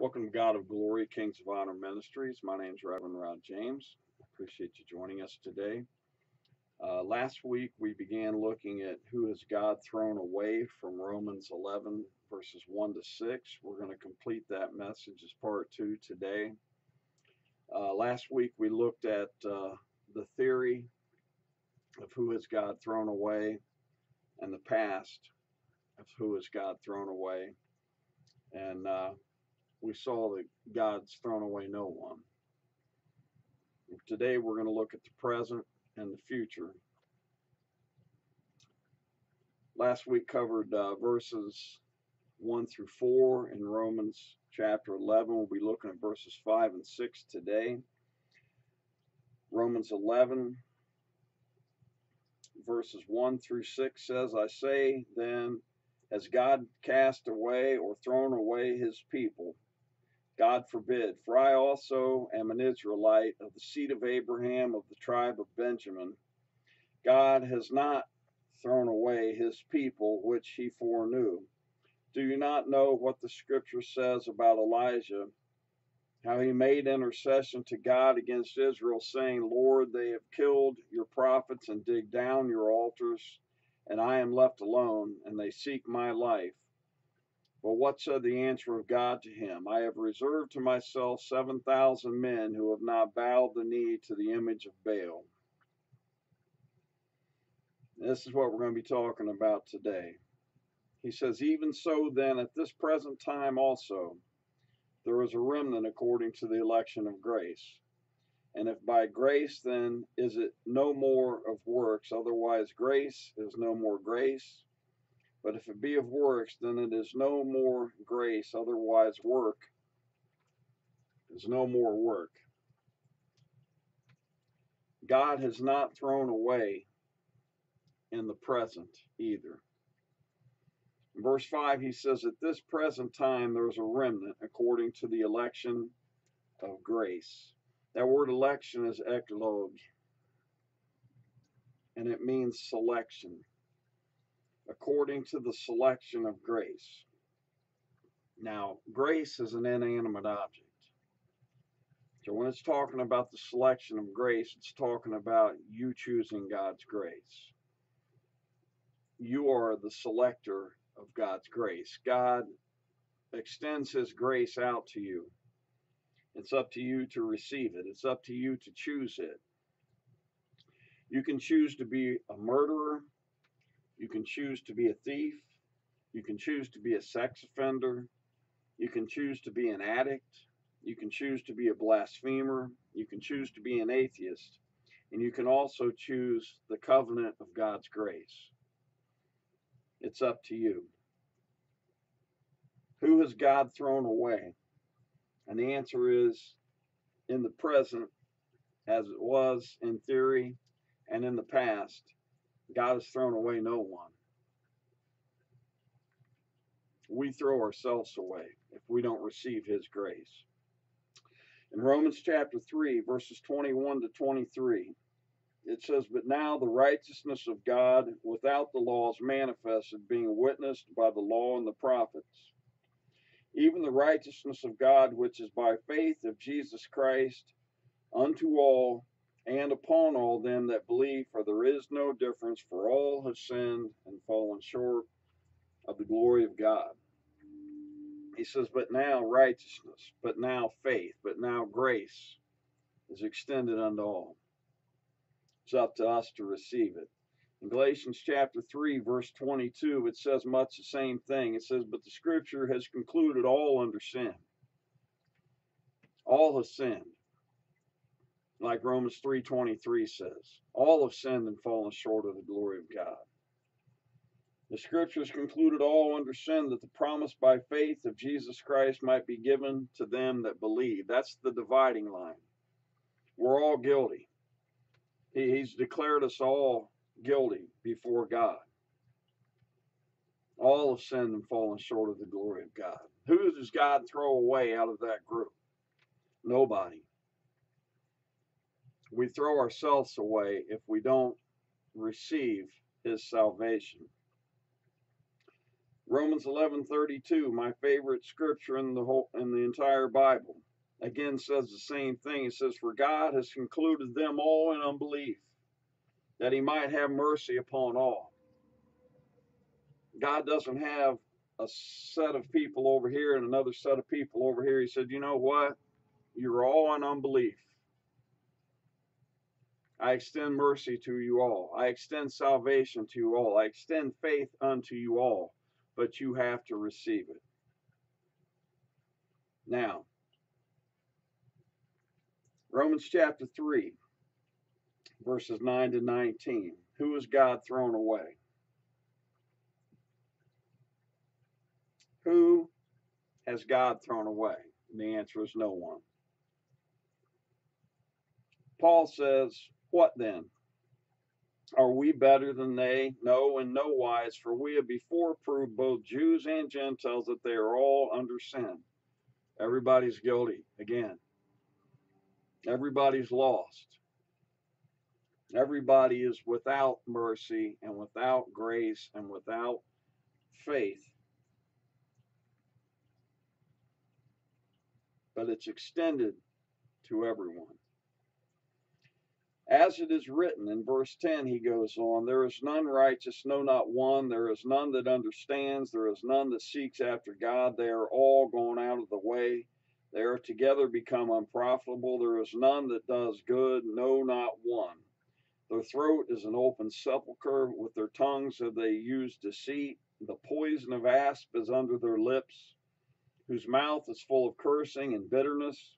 Welcome to God of Glory, Kings of Honor Ministries. My name is Reverend Rod James. I Appreciate you joining us today. Uh, last week we began looking at who has God thrown away from Romans 11, verses 1 to 6. We're going to complete that message as part two today. Uh, last week we looked at uh, the theory of who has God thrown away and the past of who has God thrown away. And uh, we saw that God's thrown away no one. Today we're going to look at the present and the future. Last week covered uh, verses 1 through 4 in Romans chapter 11. We'll be looking at verses 5 and 6 today. Romans 11, verses 1 through 6 says, I say then, has God cast away or thrown away his people? God forbid, for I also am an Israelite of the seed of Abraham of the tribe of Benjamin. God has not thrown away his people which he foreknew. Do you not know what the scripture says about Elijah? How he made intercession to God against Israel, saying, Lord, they have killed your prophets and dig down your altars, and I am left alone, and they seek my life. But what said the answer of God to him? I have reserved to myself 7,000 men who have not bowed the knee to the image of Baal. This is what we're going to be talking about today. He says, Even so, then, at this present time also, there is a remnant according to the election of grace. And if by grace, then is it no more of works, otherwise, grace is no more grace. But if it be of works, then it is no more grace, otherwise, work is no more work. God has not thrown away in the present either. In verse 5, he says, At this present time there is a remnant according to the election of grace. That word election is eklog, and it means selection according to the selection of grace. Now, grace is an inanimate object. So when it's talking about the selection of grace, it's talking about you choosing God's grace. You are the selector of God's grace. God extends his grace out to you. It's up to you to receive it. It's up to you to choose it. You can choose to be a murderer you can choose to be a thief. You can choose to be a sex offender. You can choose to be an addict. You can choose to be a blasphemer. You can choose to be an atheist. And you can also choose the covenant of God's grace. It's up to you. Who has God thrown away? And the answer is in the present, as it was in theory and in the past, God has thrown away no one. We throw ourselves away if we don't receive his grace. In Romans chapter 3, verses 21 to 23, it says, But now the righteousness of God without the law is manifested, being witnessed by the law and the prophets. Even the righteousness of God, which is by faith of Jesus Christ, unto all and upon all them that believe, for there is no difference, for all have sinned and fallen short of the glory of God. He says, But now righteousness, but now faith, but now grace is extended unto all. It's up to us to receive it. In Galatians chapter 3, verse 22, it says much the same thing. It says, But the scripture has concluded all under sin. All have sinned like Romans 3:23 says. All have sinned and fallen short of the glory of God. The scriptures concluded all under sin that the promise by faith of Jesus Christ might be given to them that believe. That's the dividing line. We're all guilty. He, he's declared us all guilty before God. All have sinned and fallen short of the glory of God. Who does God throw away out of that group? Nobody we throw ourselves away if we don't receive his salvation. Romans 11:32, my favorite scripture in the whole in the entire Bible, again says the same thing. It says, "For God has concluded them all in unbelief, that He might have mercy upon all." God doesn't have a set of people over here and another set of people over here. He said, "You know what? You're all in unbelief. I extend mercy to you all. I extend salvation to you all. I extend faith unto you all, but you have to receive it. Now, Romans chapter 3, verses 9 to 19. Who is God thrown away? Who has God thrown away? And the answer is no one. Paul says, What then? Are we better than they? No, in no wise, for we have before proved both Jews and Gentiles that they are all under sin. Everybody's guilty again. Everybody's lost. Everybody is without mercy and without grace and without faith. But it's extended to everyone. As it is written in verse 10, he goes on, There is none righteous, no, not one. There is none that understands. There is none that seeks after God. They are all gone out of the way. They are together become unprofitable. There is none that does good, no, not one. Their throat is an open sepulchre. With their tongues have they used deceit. The poison of asp is under their lips, whose mouth is full of cursing and bitterness.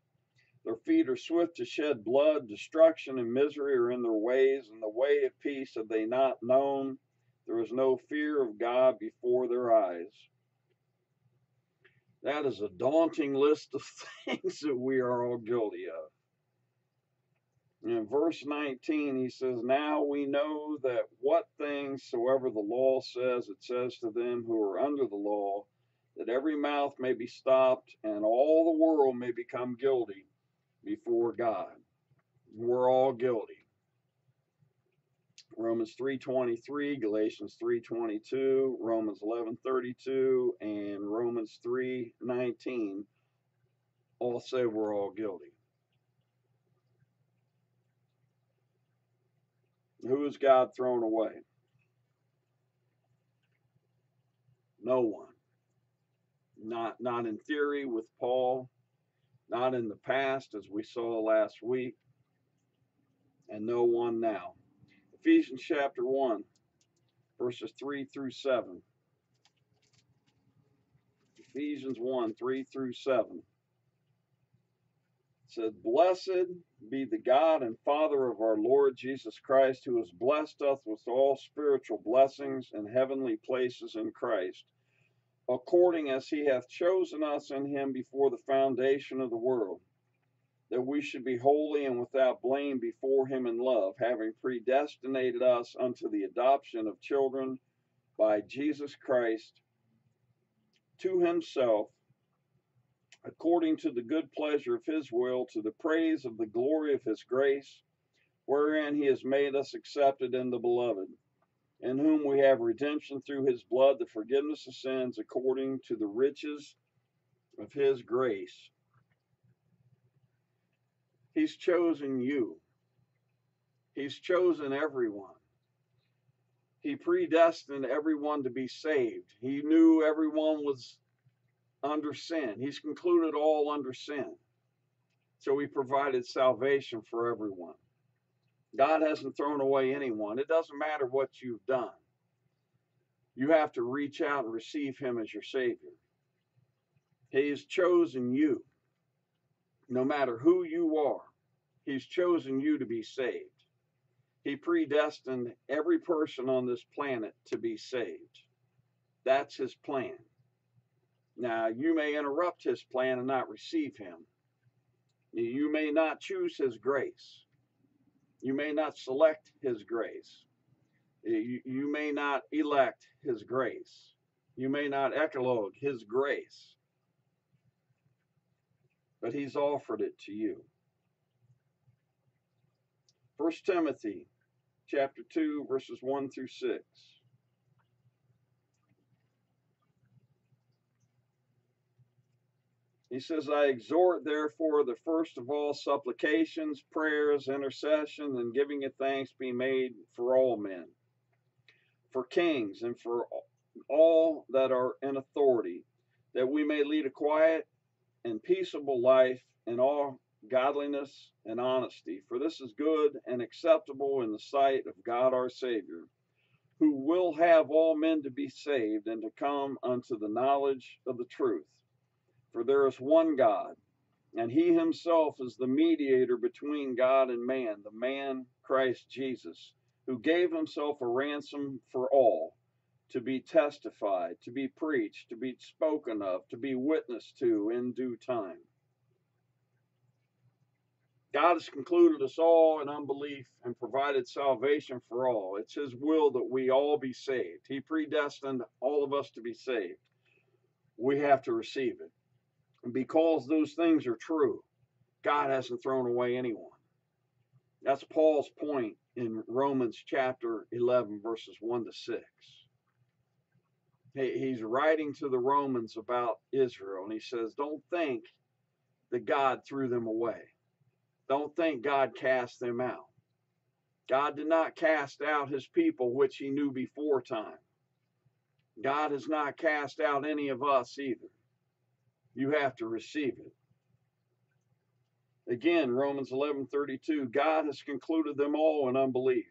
Their feet are swift to shed blood. Destruction and misery are in their ways, and the way of peace have they not known. There is no fear of God before their eyes. That is a daunting list of things that we are all guilty of. In verse 19, he says, Now we know that what things soever the law says, it says to them who are under the law, that every mouth may be stopped and all the world may become guilty before God. We're all guilty. Romans 3:23, Galatians 3:22, Romans 11:32, and Romans 3:19 all say we're all guilty. Who has God thrown away? No one. Not not in theory with Paul, not in the past as we saw last week, and no one now. Ephesians chapter 1, verses 3 through 7. Ephesians 1, 3 through 7. It said, Blessed be the God and Father of our Lord Jesus Christ, who has blessed us with all spiritual blessings in heavenly places in Christ according as he hath chosen us in him before the foundation of the world, that we should be holy and without blame before him in love, having predestinated us unto the adoption of children by Jesus Christ to himself, according to the good pleasure of his will, to the praise of the glory of his grace, wherein he has made us accepted in the beloved in whom we have redemption through his blood, the forgiveness of sins according to the riches of his grace. He's chosen you. He's chosen everyone. He predestined everyone to be saved. He knew everyone was under sin. He's concluded all under sin. So he provided salvation for everyone. God hasn't thrown away anyone. It doesn't matter what you've done. You have to reach out and receive Him as your Savior. He has chosen you. No matter who you are, He's chosen you to be saved. He predestined every person on this planet to be saved. That's His plan. Now, you may interrupt His plan and not receive Him. You may not choose His grace. You may not select His grace. Eh, you, you may not elect His grace. You may not eclogue His grace. But He's offered it to you. 1 Timothy chapter 2 verses 1 through 6. He says, I exhort, therefore, the first of all supplications, prayers, intercession, and giving of thanks be made for all men, for kings, and for all that are in authority, that we may lead a quiet and peaceable life in all godliness and honesty. For this is good and acceptable in the sight of God our Savior, who will have all men to be saved and to come unto the knowledge of the truth. For there is one God, and he himself is the mediator between God and man, the man Christ Jesus, who gave himself a ransom for all, to be testified, to be preached, to be spoken of, to be witnessed to in due time. God has concluded us all in unbelief and provided salvation for all. It's His will that we all be saved. He predestined all of us to be saved. We have to receive it. Because those things are true, God hasn't thrown away anyone. That's Paul's point in Romans chapter 11, verses 1 to 6. He's writing to the Romans about Israel, and he says, Don't think that God threw them away. Don't think God cast them out. God did not cast out his people, which he knew before time. God has not cast out any of us either. You have to receive it. Again, Romans 11:32, God has concluded them all in unbelief,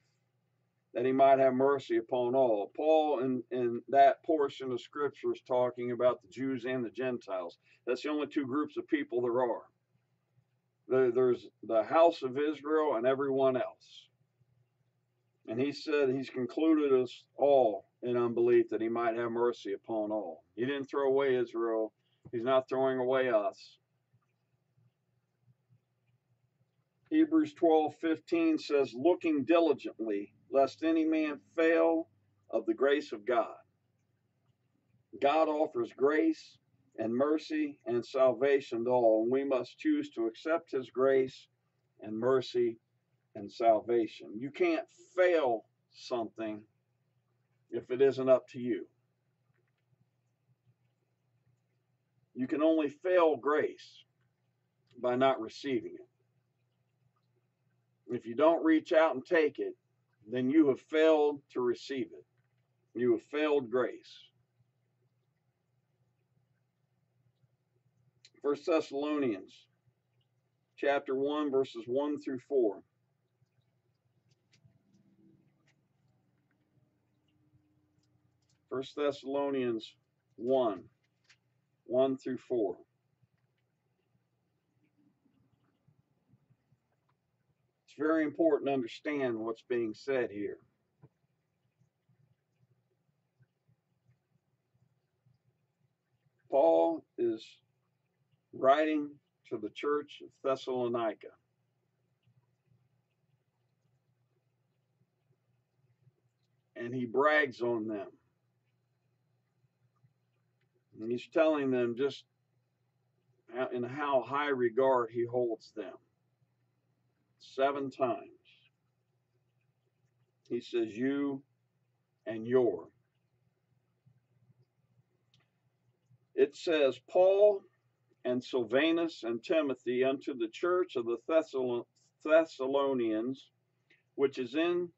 that he might have mercy upon all. Paul in, in that portion of scripture is talking about the Jews and the Gentiles. That's the only two groups of people there are. there's the house of Israel and everyone else. And he said he's concluded us all in unbelief that he might have mercy upon all. He didn't throw away Israel He's not throwing away us. Hebrews 12 15 says, Looking diligently, lest any man fail of the grace of God. God offers grace and mercy and salvation to all, and we must choose to accept His grace and mercy and salvation. You can't fail something if it isn't up to you. You can only fail grace by not receiving it. If you don't reach out and take it, then you have failed to receive it. You have failed grace. 1 Thessalonians chapter 1 verses 1 through 4. First Thessalonians 1 1 through 4. It's very important to understand what's being said here. Paul is writing to the church of Thessalonica. And he brags on them. And he's telling them just in how high regard he holds them. Seven times. He says, You and your. It says, Paul and Silvanus and Timothy unto the church of the Thessalonians, which is in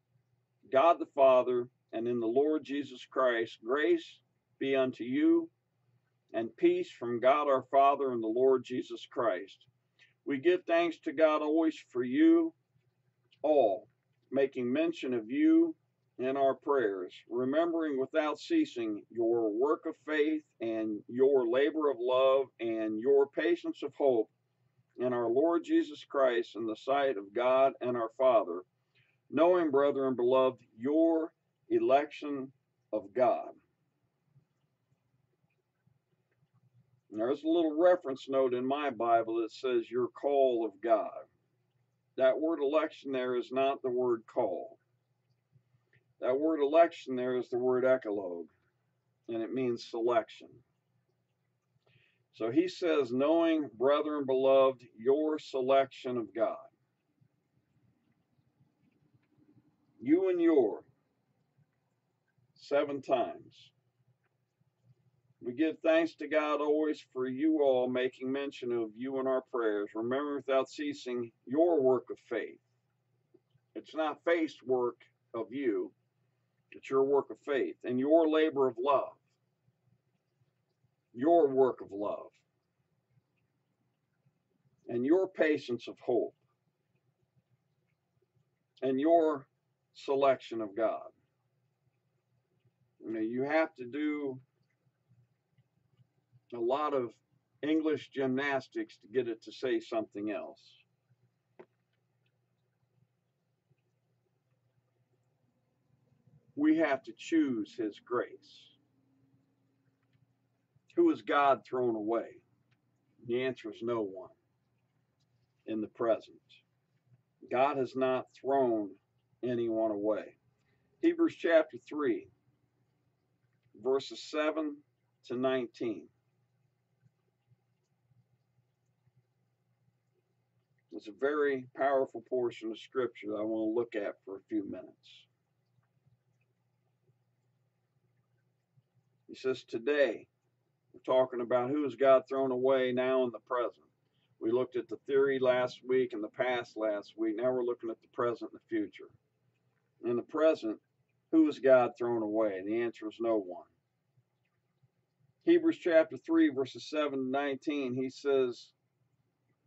God the Father and in the Lord Jesus Christ, grace be unto you and peace from God our Father and the Lord Jesus Christ. We give thanks to God always for you all, making mention of you in our prayers, remembering without ceasing your work of faith and your labor of love and your patience of hope in our Lord Jesus Christ in the sight of God and our Father, knowing, brethren, beloved, your election of God. There's a little reference note in my Bible that says your call of God. That word election there is not the word call. That word election there is the word ekologue, and it means selection. So he says, knowing, brethren beloved, your selection of God. You and your, seven times. We give thanks to God always for you all, making mention of you in our prayers. Remember without ceasing your work of faith. It's not faith's work of you, it's your work of faith and your labor of love. Your work of love. And your patience of hope. And your selection of God. You know, you have to do a lot of English gymnastics to get it to say something else. We have to choose His grace. Who has God thrown away? The answer is no one in the present. God has not thrown anyone away. Hebrews chapter 3, verses 7 to 19. It's a very powerful portion of scripture that I want to look at for a few minutes. He says, Today, we're talking about who has God thrown away now in the present. We looked at the theory last week and the past last week. Now we're looking at the present and the future. In the present, who has God thrown away? And the answer is no one. Hebrews chapter 3, verses 7 to 19, he says,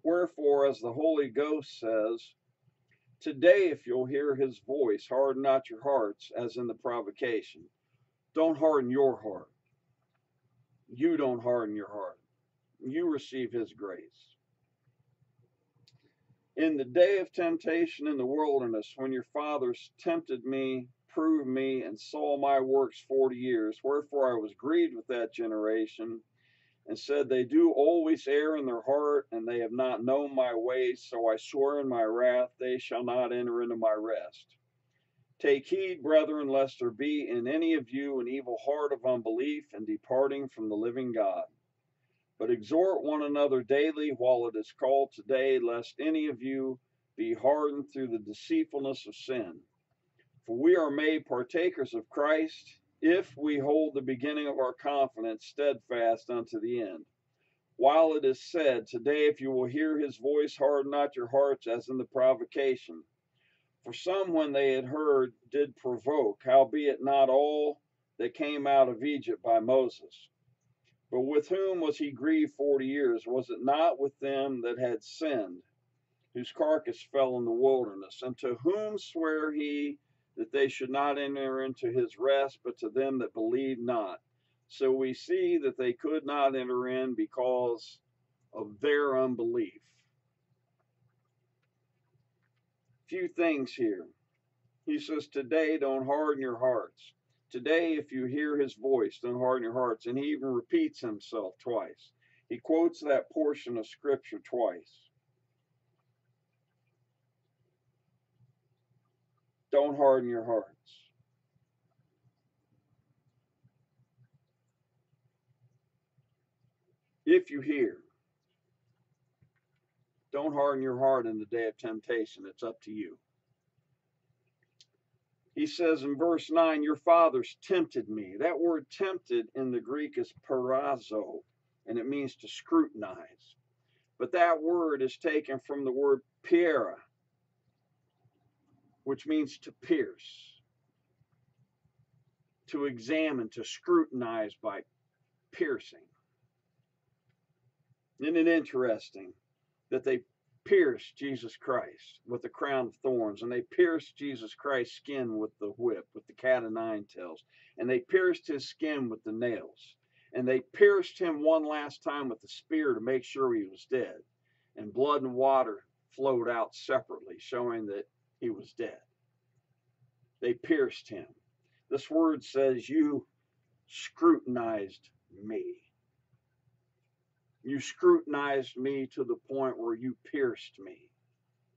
Wherefore, as the Holy Ghost says, Today, if you'll hear his voice, harden not your hearts as in the provocation. Don't harden your heart. You don't harden your heart. You receive his grace. In the day of temptation in the wilderness, when your fathers tempted me, proved me, and saw my works forty years, wherefore I was grieved with that generation and said, They do always err in their heart, and they have not known my ways. So I swore in my wrath, They shall not enter into my rest. Take heed, brethren, lest there be in any of you an evil heart of unbelief and departing from the living God. But exhort one another daily while it is called today, lest any of you be hardened through the deceitfulness of sin. For we are made partakers of Christ if we hold the beginning of our confidence steadfast unto the end. While it is said, Today, if you will hear his voice, harden not your hearts as in the provocation. For some, when they had heard, did provoke, howbeit not all that came out of Egypt by Moses. But with whom was he grieved forty years? Was it not with them that had sinned, whose carcass fell in the wilderness? And to whom sware he that they should not enter into his rest, but to them that believe not. So we see that they could not enter in because of their unbelief. Few things here. He says, Today, don't harden your hearts. Today, if you hear his voice, don't harden your hearts. And he even repeats himself twice. He quotes that portion of scripture twice. Don't harden your hearts. If you hear, don't harden your heart in the day of temptation. It's up to you. He says in verse 9, Your fathers tempted me. That word tempted in the Greek is peirazo, and it means to scrutinize. But that word is taken from the word peira, which means to pierce, to examine, to scrutinize by piercing. Isn't it interesting that they pierced Jesus Christ with the crown of thorns, and they pierced Jesus Christ's skin with the whip, with the cat o' nine tails, and they pierced his skin with the nails, and they pierced him one last time with the spear to make sure he was dead, and blood and water flowed out separately, showing that he was dead. They pierced him. This word says, You scrutinized me. You scrutinized me to the point where you pierced me.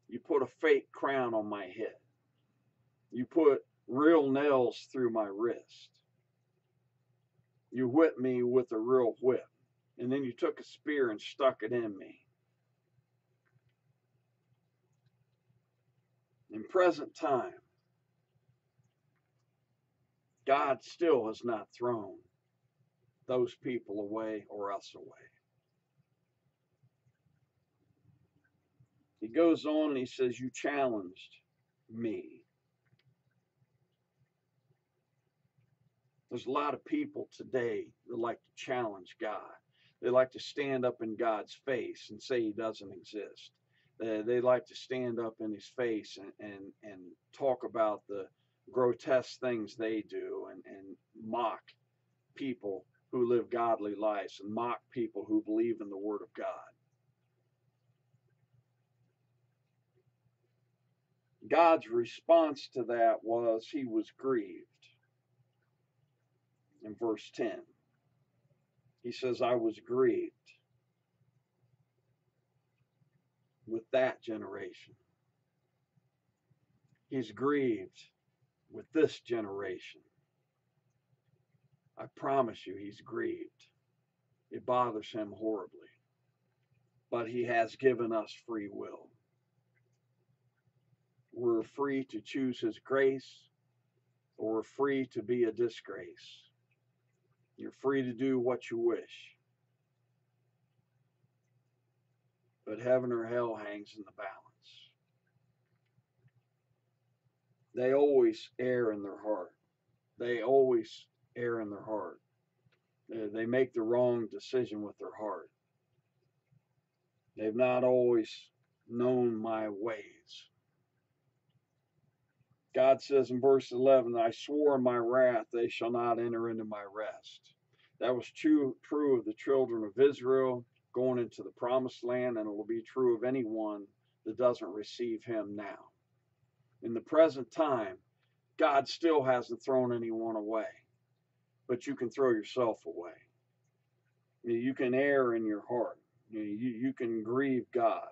You put a fake crown on my head. You put real nails through my wrist. You whipped me with a real whip. And then you took a spear and stuck it in me. In present time, God still has not thrown those people away or us away. He goes on and he says, You challenged me. There's a lot of people today that like to challenge God. They like to stand up in God's face and say he doesn't exist. They, like to stand up in his face and, and, and talk about the grotesque things they do and, and mock people who live godly lives and mock people who believe in the Word of God. God's response to that was he was grieved. In verse 10, he says, I was grieved with that generation. He's grieved with this generation. I promise you, he's grieved. It bothers him horribly. But he has given us free will. We're free to choose his grace, or we're free to be a disgrace. You're free to do what you wish. But heaven or hell hangs in the balance. They always err in their heart. They always err in their heart. They make the wrong decision with their heart. They've not always known my ways. God says in verse 11, I swore in my wrath they shall not enter into my rest. That was true, true of the children of Israel going into the promised land, and it will be true of anyone that doesn't receive him now. In the present time, God still hasn't thrown anyone away but you can throw yourself away. You can err in your heart. You, you can grieve God.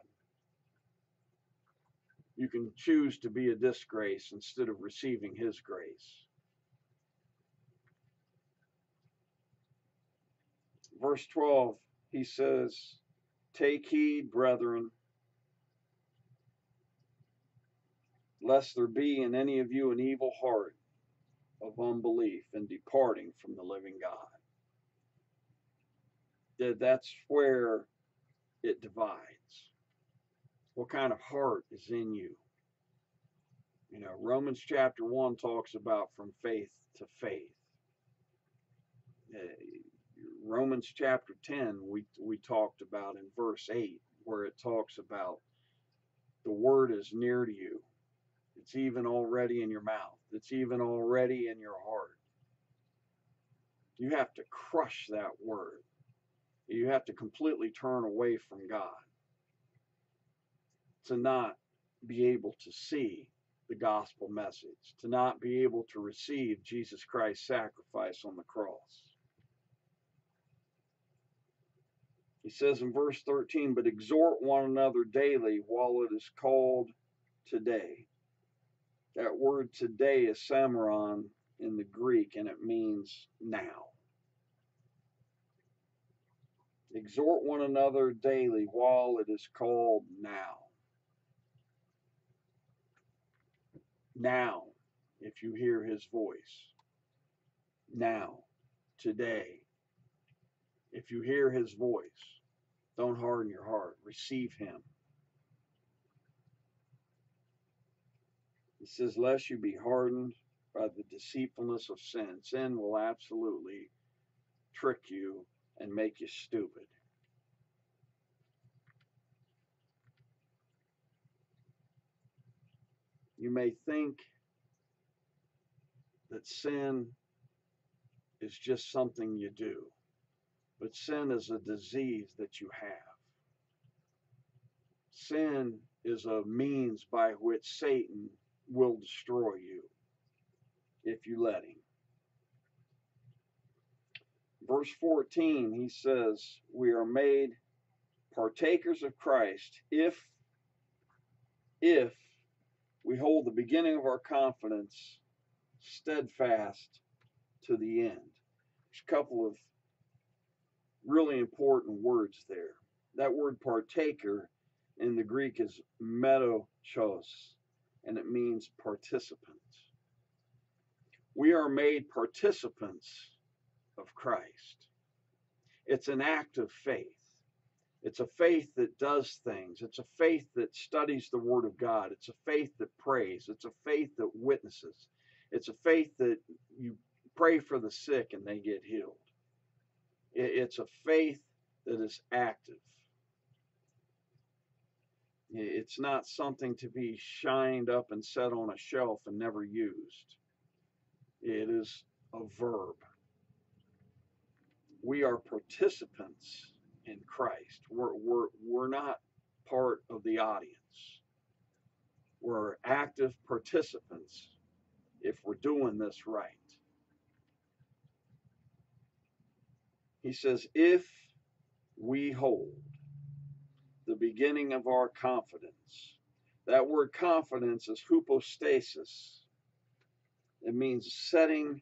You can choose to be a disgrace instead of receiving His grace. Verse 12, he says, Take heed, brethren, lest there be in any of you an evil heart of unbelief and departing from the living God. That that's where it divides. What kind of heart is in you? You know, Romans chapter 1 talks about from faith to faith. Eh, Romans chapter 10, we, we talked about in verse 8, where it talks about the word is near to you. It's even already in your mouth it's even already in your heart. You have to crush that word. You have to completely turn away from God to not be able to see the gospel message, to not be able to receive Jesus Christ's sacrifice on the cross. He says in verse 13, but exhort one another daily while it is called today, that word today is semeron in the Greek, and it means now. Exhort one another daily while it is called now. Now, if you hear his voice. Now, today, if you hear his voice, don't harden your heart. Receive him. He says, Lest you be hardened by the deceitfulness of sin. Sin will absolutely trick you and make you stupid. You may think that sin is just something you do, but sin is a disease that you have. Sin is a means by which Satan will destroy you if you let him. Verse 14, he says, We are made partakers of Christ if, if we hold the beginning of our confidence steadfast to the end. There's a couple of really important words there. That word partaker in the Greek is metochos and it means participants. We are made participants of Christ. It's an act of faith. It's a faith that does things. It's a faith that studies the Word of God. It's a faith that prays. It's a faith that witnesses. It's a faith that you pray for the sick and they get healed. It's a faith that is active. It's not something to be shined up and set on a shelf and never used. It is a verb. We are participants in Christ. We're, we're, we're not part of the audience. We're active participants if we're doing this right. He says, if we hold the beginning of our confidence. That word confidence is hypostasis. It means setting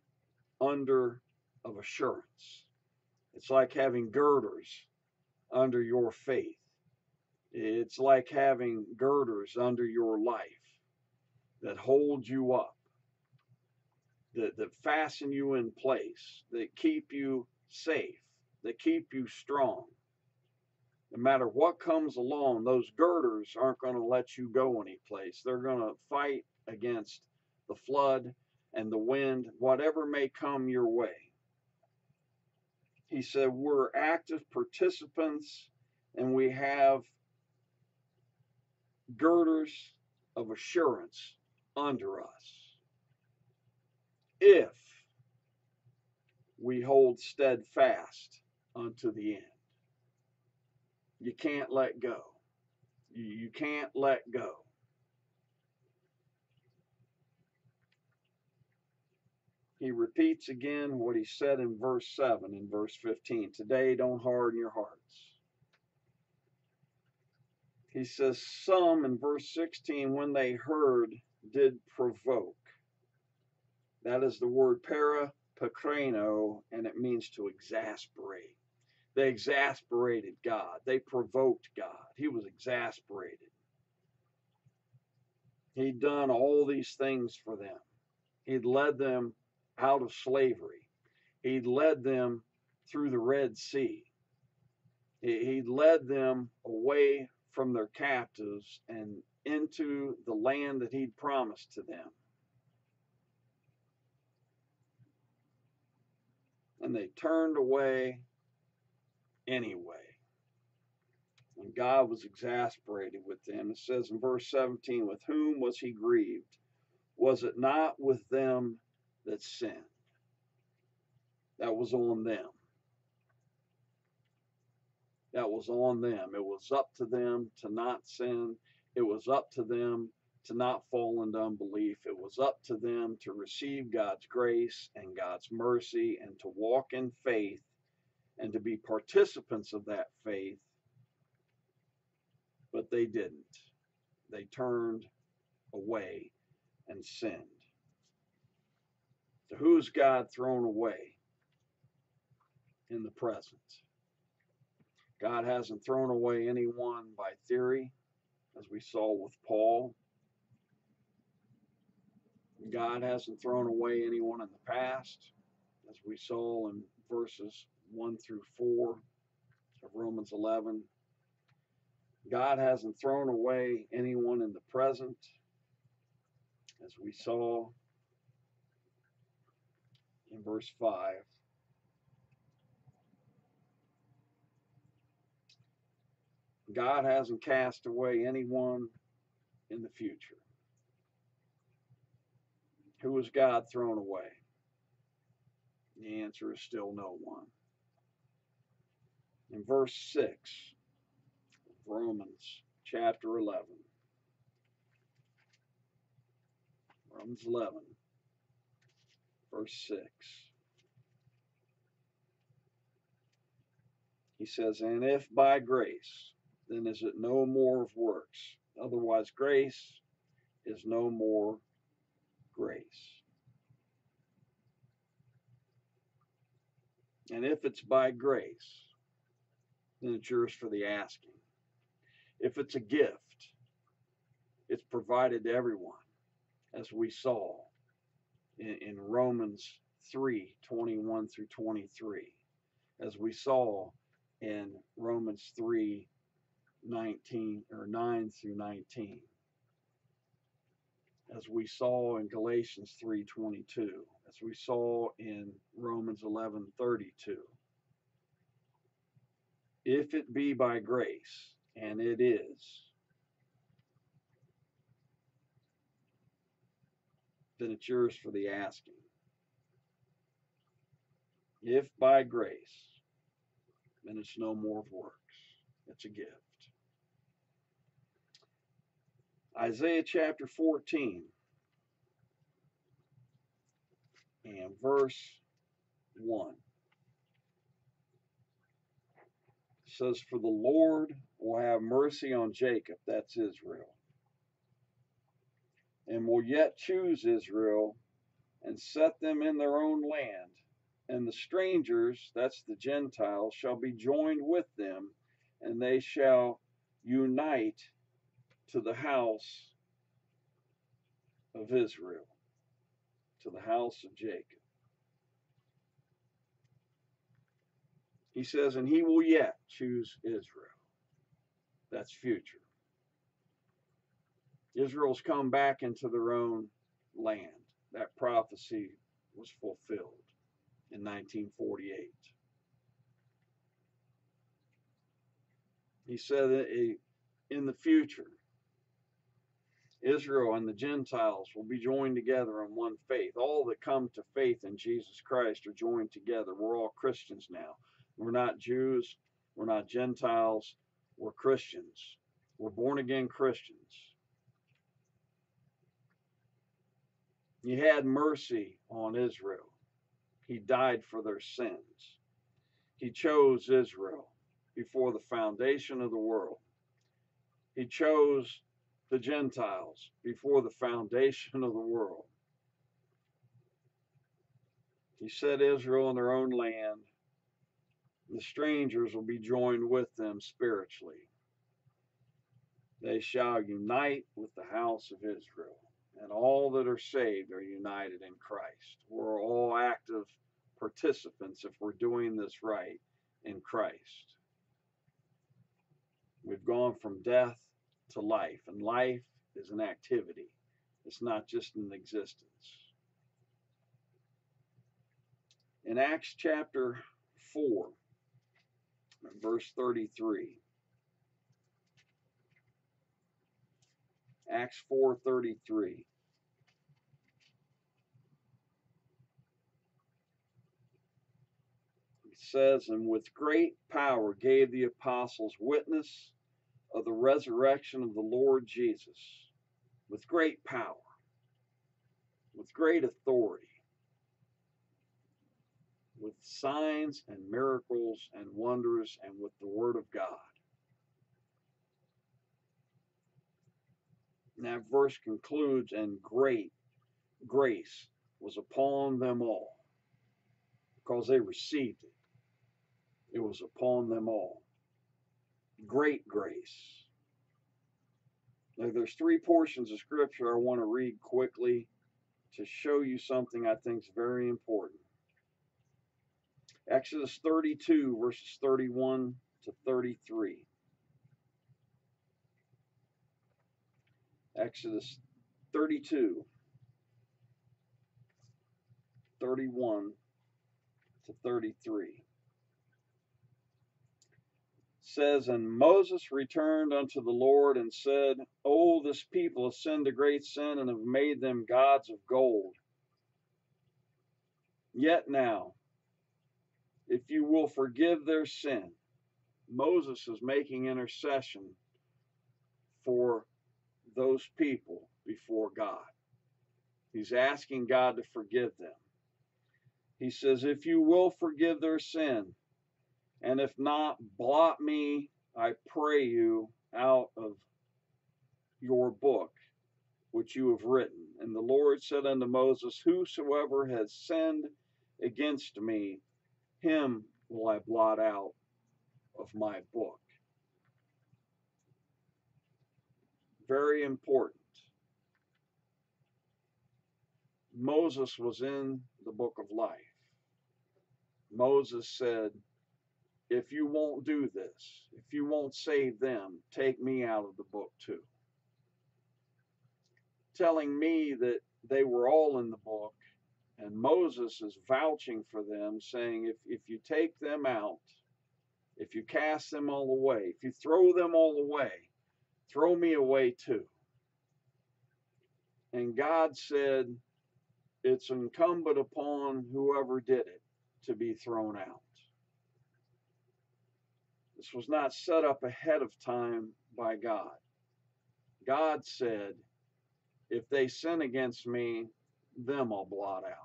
under of assurance. It's like having girders under your faith. It's like having girders under your life that hold you up, that, that fasten you in place, that keep you safe, that keep you strong. No matter what comes along, those girders aren't going to let you go anyplace. They're going to fight against the flood and the wind, whatever may come your way. He said, We're active participants and we have girders of assurance under us. If we hold steadfast unto the end, you can't let go. You, can't let go. he repeats again what he said in verse 7 and verse 15 today don't harden your hearts. He says some in verse 16 when they heard did provoke. That is the word para pakreno and it means to exasperate they exasperated god they provoked god he was exasperated he'd done all these things for them he'd led them out of slavery. He'd led them through the Red Sea. He'd led them away from their captives and into the land that he'd promised to them. And they turned away anyway. And God was exasperated with them. It says in verse 17, With whom was he grieved? Was it not with them that sinned. That was on them. That was on them. It was up to them to not sin. It was up to them to not fall into unbelief. It was up to them to receive God's grace and God's mercy and to walk in faith and to be participants of that faith. But they didn't. They turned away and sinned. So who's God thrown away in the present? God hasn't thrown away anyone by theory, as we saw with Paul. God hasn't thrown away anyone in the past, as we saw in verses 1 through 4 of Romans 11. God hasn't thrown away anyone in the present, as we saw in verse 5. God hasn't cast away anyone in the future. Who has God thrown away? The answer is still no one. In verse 6, of Romans chapter 11. Romans 11 verse 6. He says, And if by grace, then is it no more of works. Otherwise, grace is no more grace. And if it's by grace, then it's yours for the asking. If it's a gift, it's provided to everyone, as we saw in, in Romans 3 21 through 23. as we saw in Romans 3 19 or 9 through 19 as we saw in Galatians 3:22 as we saw in Romans 11:32 if it be by grace and it is. Then it's yours for the asking. If by grace then it's no more of works. It's a gift. Isaiah chapter 14 and verse 1 says, For the Lord will have mercy on Jacob, that's Israel, and will yet choose Israel and set them in their own land. And the strangers, that's the Gentiles, shall be joined with them, and they shall unite to the house of Israel, to the house of Jacob. He says, and he will yet choose Israel. That's future. Israel's come back into their own land. That prophecy was fulfilled in 1948. He said that in the future, Israel and the Gentiles will be joined together in one faith. All that come to faith in Jesus Christ are joined together. We're all Christians now. We're not Jews. We're not Gentiles. We're Christians. We're born again Christians. He had mercy on Israel. He died for their sins. He chose Israel before the foundation of the world. He chose the Gentiles before the foundation of the world. He set Israel in their own land. The strangers will be joined with them spiritually. They shall unite with the house of Israel, and all that are saved are united in Christ. We're all active participants if we're doing this right in Christ. We've gone from death to life, and life is an activity, it's not just an existence. In Acts chapter 4, verse 33. Acts 4:33 It says and with great power gave the apostles witness of the resurrection of the Lord Jesus. With great power, with great authority, with signs and miracles and wonders, and with the Word of God. And that verse concludes, and great grace was upon them all because they received it. It was upon them all great grace. Now, there's three portions of scripture I want to read quickly to show you something I think is very important. Exodus 32, verses 31 to 33. Exodus 32, 31 to 33 says, And Moses returned unto the Lord and said, Oh, this people have sinned a great sin and have made them gods of gold. Yet now, if you will forgive their sin, Moses is making intercession for those people before God. He's asking God to forgive them. He says, If you will forgive their sin, and if not, blot me, I pray you, out of your book which you have written. And the Lord said unto Moses, Whosoever has sinned against me, him will I blot out of my book. Very important. Moses was in the book of life. Moses said, if you won't do this, if you won't save them, take me out of the book too. Telling me that they were all in the book, and Moses is vouching for them, saying, if, if you take them out, if you cast them all away, if you throw them all away, throw me away too. And God said, it's incumbent upon whoever did it to be thrown out. This was not set up ahead of time by God. God said, if they sin against me, them I'll blot out.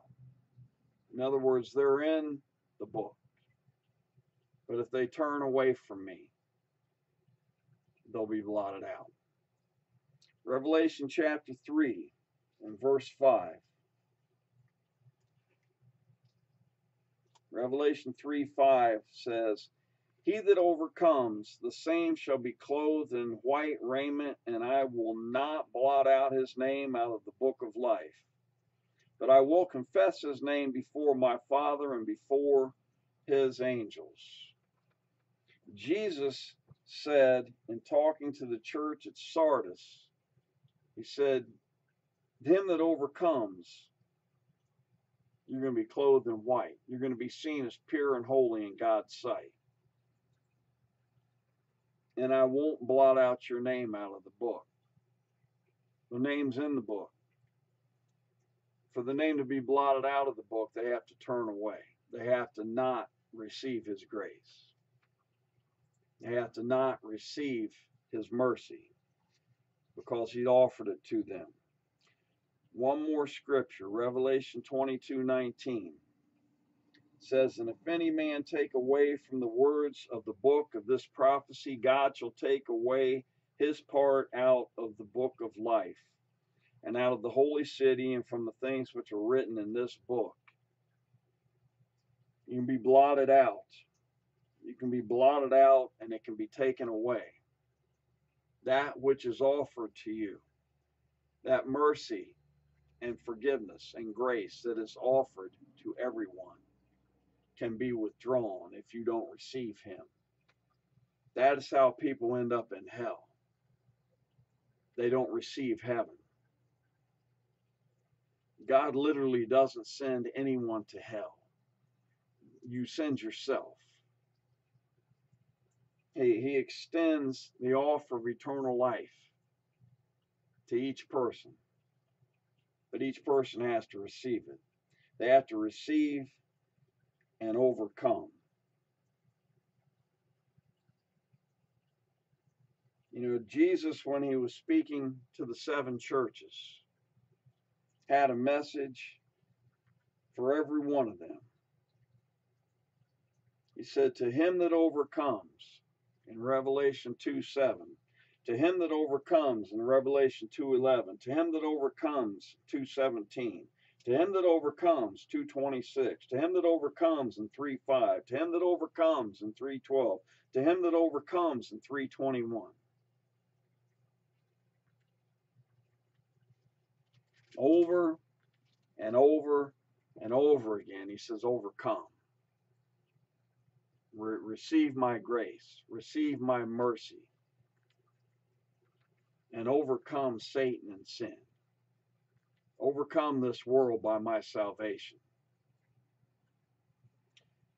In other words, they're in the book. But if they turn away from me, they'll be blotted out. Revelation chapter 3 and verse 5. Revelation 3 5 says, He that overcomes, the same shall be clothed in white raiment, and I will not blot out his name out of the book of life. But I will confess his name before my Father and before his angels. Jesus said in talking to the church at Sardis, He said, Him that overcomes, you're going to be clothed in white. You're going to be seen as pure and holy in God's sight. And I won't blot out your name out of the book. The name's in the book. For the name to be blotted out of the book, they have to turn away. They have to not receive his grace. They have to not receive his mercy because he offered it to them. One more scripture, Revelation 22 19 says, And if any man take away from the words of the book of this prophecy, God shall take away his part out of the book of life, and out of the holy city, and from the things which are written in this book. You can be blotted out. You can be blotted out, and it can be taken away. That which is offered to you, that mercy, and forgiveness and grace that is offered to everyone can be withdrawn if you don't receive Him. That is how people end up in hell. They don't receive heaven. God literally doesn't send anyone to hell. You send yourself. He, he extends the offer of eternal life to each person but each person has to receive it. They have to receive and overcome. You know, Jesus, when he was speaking to the seven churches, had a message for every one of them. He said, To him that overcomes, in Revelation 2 7, to him that overcomes in Revelation 2:11, to him that overcomes 2:17, to him that overcomes 2:26, to him that overcomes in 3:5, to him that overcomes in 3:12, to him that overcomes in 3:21. Over and over and over again, he says, overcome. Re- receive my grace, receive my mercy and overcome Satan and sin. Overcome this world by my salvation.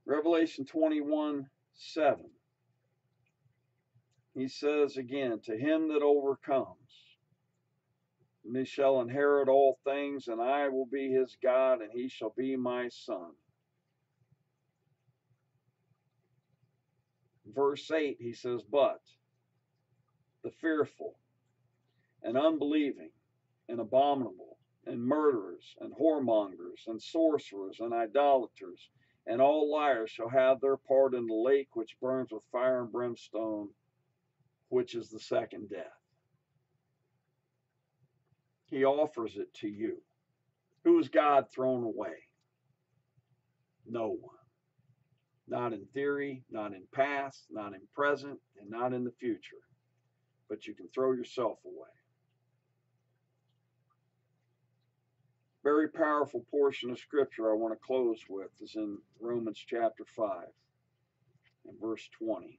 Revelation 21 7. He says again, To him that overcomes, and he shall inherit all things, and I will be his God, and he shall be my son. Verse 8, he says, But the fearful, and unbelieving and abominable and murderers and whoremongers and sorcerers and idolaters and all liars shall have their part in the lake which burns with fire and brimstone, which is the second death. He offers it to you. Who is God thrown away? No one. Not in theory, not in past, not in present, and not in the future. But you can throw yourself away. very powerful portion of scripture I want to close with is in Romans chapter 5. and verse 20.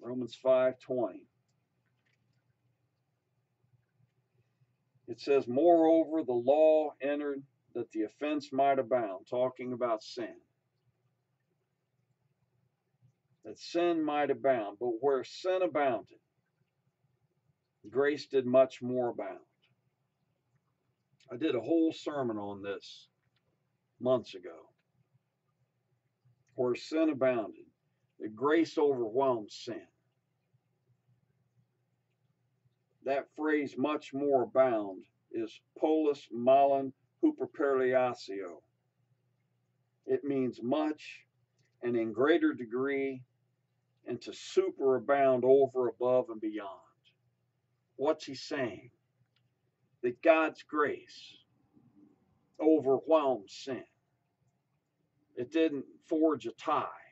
Romans 5:20. It says, Moreover, the law entered that the offense might abound, talking about sin. That sin might abound, but where sin abounded, grace did much more abound. I did a whole sermon on this months ago. Where sin abounded, the grace overwhelmed sin. That phrase, much more abound, is polus mallon huperperleatio. It means much and in greater degree and to superabound over, above, and beyond. What's he saying? That God's grace overwhelms sin. It didn't forge a tie.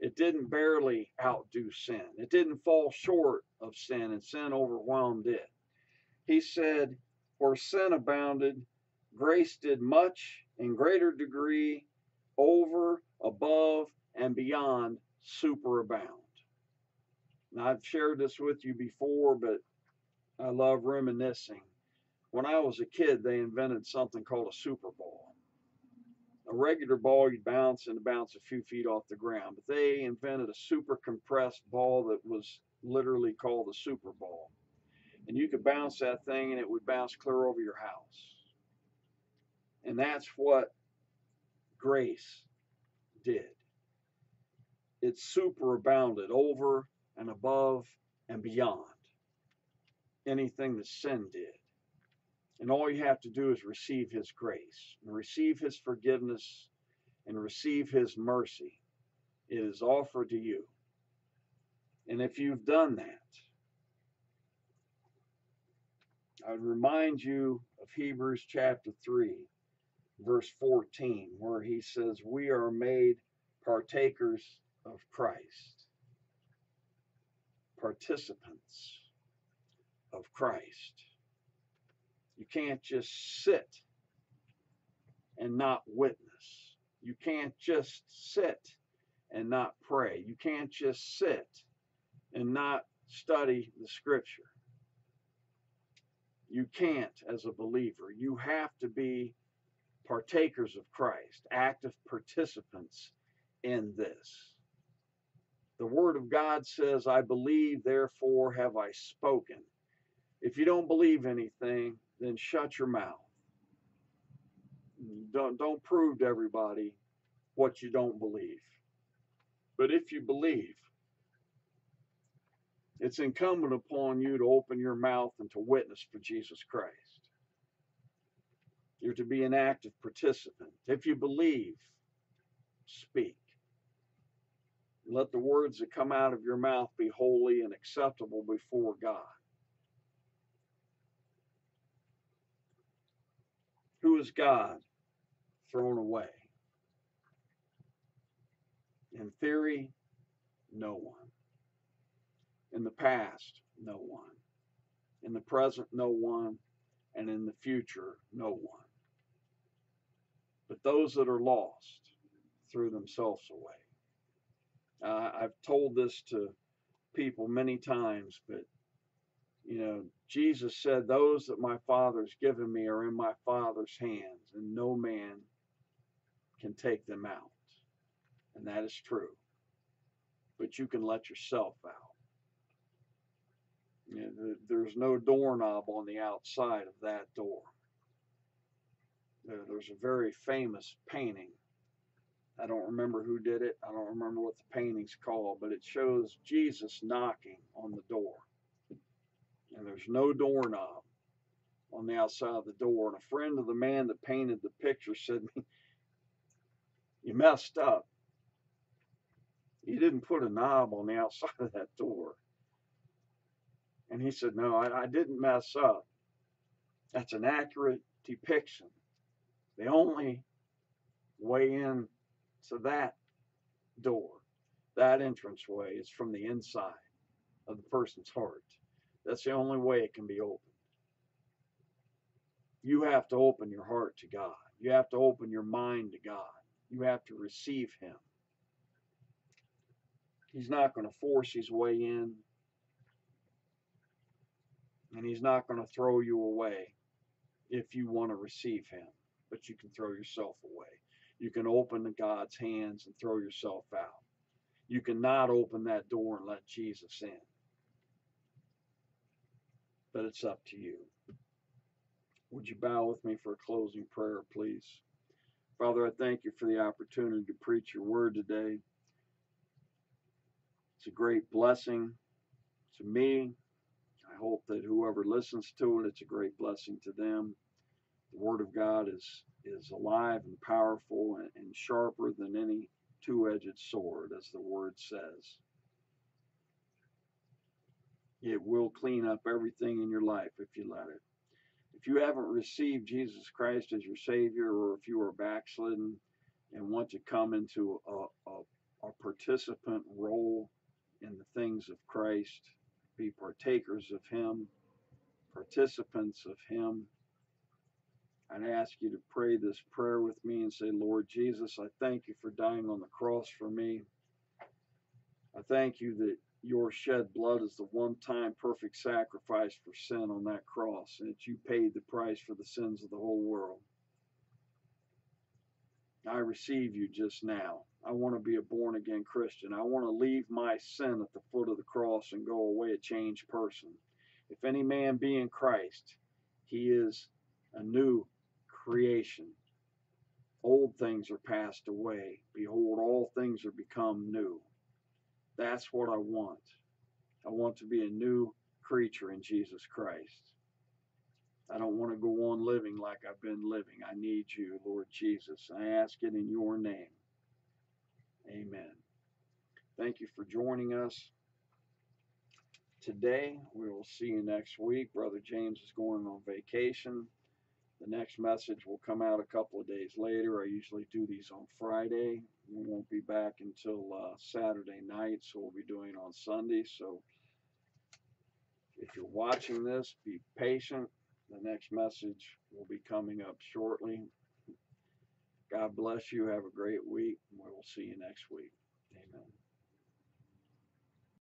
It didn't barely outdo sin. It didn't fall short of sin, and sin overwhelmed it. He said, Where sin abounded, grace did much in greater degree, over, above, and beyond superabound. Now, I've shared this with you before, but I love reminiscing. When I was a kid, they invented something called a super ball. A regular ball you'd bounce and bounce a few feet off the ground, but they invented a super compressed ball that was literally called a super ball. And you could bounce that thing and it would bounce clear over your house. And that's what grace did. It superabounded over and above and beyond anything that sin did. And all you have to do is receive His grace and receive His forgiveness and receive His mercy. It is offered to you. And if you've done that, I would remind you of Hebrews chapter 3, verse 14, where he says, We are made partakers of Christ, participants of Christ. You can't just sit and not witness. You can't just sit and not pray. You can't just sit and not study the scripture. You can't as a believer. You have to be partakers of Christ, active participants in this. The Word of God says, I believe, therefore have I spoken. If you don't believe anything, then shut your mouth. Don't, don't prove to everybody what you don't believe. But if you believe, it's incumbent upon you to open your mouth and to witness for Jesus Christ. You're to be an active participant. If you believe, speak. Let the words that come out of your mouth be holy and acceptable before God. Who is God thrown away? In theory, no one. In the past, no one. In the present, no one. And in the future, no one. But those that are lost threw themselves away. Uh, I've told this to people many times, but you know, Jesus said, Those that my Father's given me are in my Father's hands, and no man can take them out. And that is true. But you can let yourself out. You know, there's no doorknob on the outside of that door. Uh, there's a very famous painting. I don't remember who did it. I don't remember what the painting's called, but it shows Jesus knocking on the door and there's no doorknob on the outside of the door. And a friend of the man that painted the picture said me, You messed up. You didn't put a knob on the outside of that door. And he said, No, I, I didn't mess up. That's an accurate depiction. The only way in to that door, that entranceway, is from the inside of the person's heart. That's the only way it can be opened. You have to open your heart to God. You have to open your mind to God. You have to receive Him He's not going to force his way in. And he's not going to throw you away if you want to receive him. But you can throw yourself away. You can open to God's hands and throw yourself out. You cannot open that door and let Jesus in. But it's up to you. Would you bow with me for a closing prayer, please? Father, I thank you for the opportunity to preach your word today. It's a great blessing to me. I hope that whoever listens to it, it's a great blessing to them. The word of God is is alive and powerful and, and sharper than any two-edged sword, as the word says. It will clean up everything in your life if you let it. If you haven't received Jesus Christ as your Savior, or if you are backslidden and want to come into a, a, a participant role in the things of Christ, be partakers of Him, participants of Him, I'd ask you to pray this prayer with me and say, Lord Jesus, I thank you for dying on the cross for me. I thank you that your shed blood is the one time perfect sacrifice for sin on that cross, and that you paid the price for the sins of the whole world. I receive you just now. I want to be a born again Christian. I want to leave my sin at the foot of the cross and go away a changed person. If any man be in Christ, he is a new creation. Old things are passed away. Behold, all things are become new. That's what I want. I want to be a new creature in Jesus Christ. I don't want to go on living like I've been living. I need you, Lord Jesus. I ask it in your name. Amen. Thank you for joining us today. We will see you next week. Brother James is going on vacation. The next message will come out a couple of days later. I usually do these on Friday. We won't be back until uh, Saturday night, so we'll be doing on Sunday. So if you're watching this, be patient. The next message will be coming up shortly. God bless you. Have a great week. We will see you next week. Amen.